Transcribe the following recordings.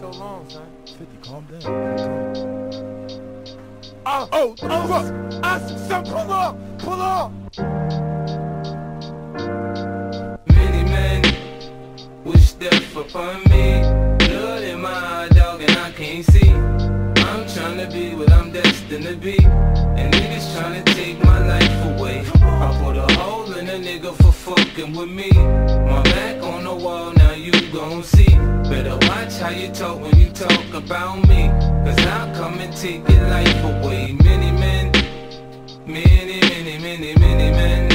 so long, son. 50, calm down. Ah, oh, oh, oh, look! I, son, pull up! Pull up! Many men wish death upon me. Blood in my eye, dog, and I can't see. I'm trying to be what I'm destined to be. And niggas trying to take my life fucking with me. My back on the wall, now you gon' see. Better watch how you talk when you talk about me. Cause I'll come and take your life away. Many men, many, many, many, many men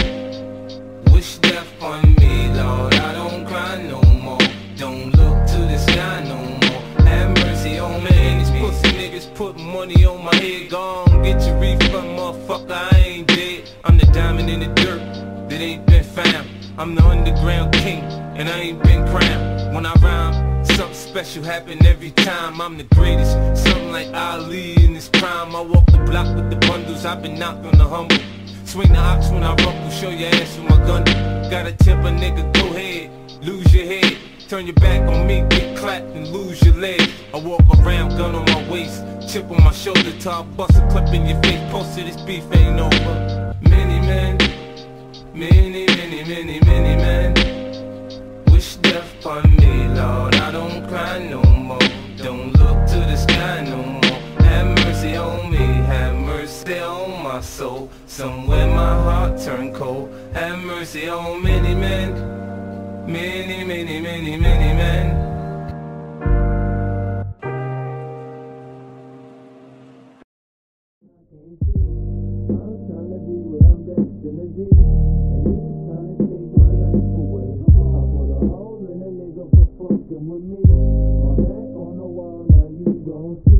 wish death on me, Lord. I don't cry no more. Don't look to the sky no more. Have mercy on me. These pussy niggas put money on my head. Gone, get your refund, motherfucker. I ain't dead. I'm the diamond in the dirt that ain't been found. I'm the underground king, and I ain't been crowned. When I rhyme, something special happen every time. I'm the greatest, something like Ali in his prime. I walk the block with the bundles. I've been knocked on the humble. Swing the ox when I rumble, show your ass with my gun. Gotta tip a nigga, go ahead, lose your head. Turn your back on me, get clapped and lose your leg. I walk around, gun on my waist, chip on my shoulder, I bust a clip in your face. Posted this beef ain't over. Many many, many, many, men wish death on me, Lord. I don't cry no more. Don't look to the sky no more. Have mercy on me, have mercy on my soul. Somewhere my heart turned cold. Have mercy on many men, many, many, many, many men. Be. And niggas trying to my life away. I put a hole in a nigga for fucking with me. My back on the wall, now you gon' see.